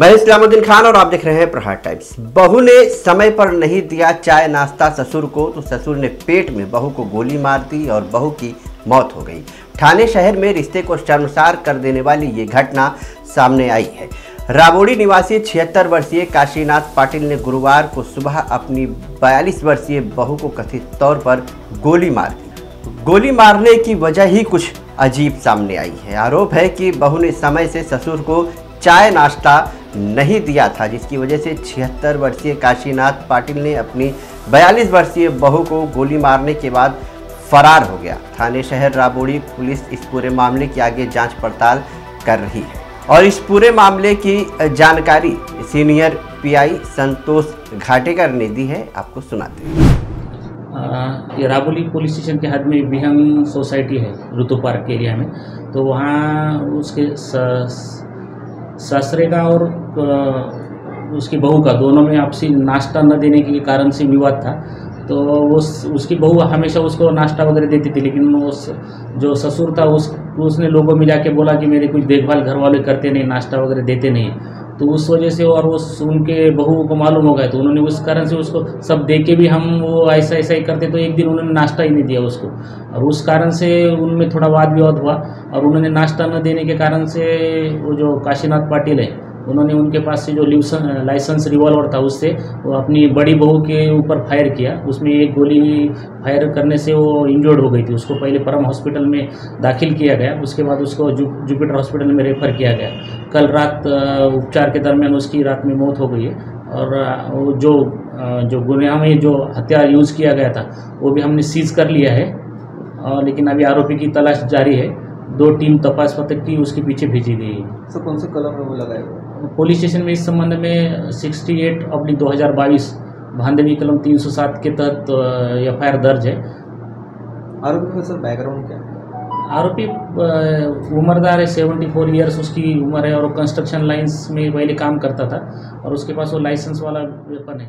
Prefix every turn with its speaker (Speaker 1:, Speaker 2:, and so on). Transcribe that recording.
Speaker 1: मैं इस्लामुद्दीन खान और आप देख रहे हैं प्रहार टाइम्स। बहू ने समय पर नहीं दिया चाय नाश्ता ससुर को तो ससुर ने पेट में बहू को गोली मार दी और बहू की मौत हो गई। ठाणे शहर में रिश्ते को शर्मसार कर देने वाली ये घटना सामने आई है। राबोड़ी निवासी छिहत्तर वर्षीय काशीनाथ पाटिल ने गुरुवार को सुबह अपनी 42 वर्षीय बहू को कथित तौर पर गोली मार दी। गोली मारने की वजह ही कुछ अजीब सामने आई है। आरोप है कि बहू ने समय से ससुर को चाय नाश्ता नहीं दिया था, जिसकी वजह से छिहत्तर वर्षीय काशीनाथ पाटिल ने अपनी 42 वर्षीय बहू को गोली मारने के बाद फरार हो गया। थाने शहर राबोड़ी पुलिस इस पूरे मामले की आगे जाँच पड़ताल कर रही है। और इस पूरे मामले की जानकारी सीनियर पीआई संतोष घाटेकर ने दी है। आपको सुनाते हैं
Speaker 2: राबोली पुलिस स्टेशन के हद में बिहंग सोसाइटी है ऋतु पार्क एरिया में। तो वहाँ उसके ससरे का और उसकी बहू का, दोनों में आपसी नाश्ता न देने के कारण से विवाद था। तो उस, उसकी बहू हमेशा उसको नाश्ता वगैरह देती थी, लेकिन उस, जो ससुर था उस, उसने लोगों में जाके बोला कि मेरी कुछ देखभाल घर वाले करते नहीं, नाश्ता वगैरह देते नहीं। तो उस वजह से और वो उनके बहू को मालूम हो गया। तो उन्होंने उस कारण से उसको सब दे के भी हम वो ऐसा ऐसा ही करते तो एक दिन उन्होंने नाश्ता ही नहीं दिया उसको। और उस कारण से उनमें थोड़ा वाद विवाद हुआ और उन्होंने नाश्ता न देने के कारण से वो जो काशीनाथ पाटिल है उन्होंने उनके पास से जो लाइसेंस रिवॉल्वर था उससे वो अपनी बड़ी बहू के ऊपर फायर किया। उसमें एक गोली फायर करने से वो इंजर्ड हो गई थी। उसको पहले परम हॉस्पिटल में दाखिल किया गया। उसके बाद उसको जु, जुपिटर हॉस्पिटल में रेफर किया गया। कल रात उपचार के दरमियान उसकी रात में मौत हो गई है। और जो जो गुनिया में जो हथियार यूज़ किया गया था वो भी हमने सीज कर लिया है। और लेकिन अभी आरोपी की तलाश जारी है। दो टीम तपास पथक की उसके पीछे भेजी गई है।
Speaker 3: सर कौन से कलम में वो लगाए
Speaker 2: पुलिस स्टेशन में इस संबंध में 68 एट अपनी दो हज़ार बाईस भांदेवी कलम 307 के तहत एफ़ आई दर्ज है।
Speaker 3: आरोपी का सर बैकग्राउंड क्या? है
Speaker 2: आरोपी उम्रदार है सेवेंटी फोर ईयर्स उसकी उम्र है और कंस्ट्रक्शन लाइन्स में पहले काम करता था और उसके पास वो लाइसेंस वाला वेपन है।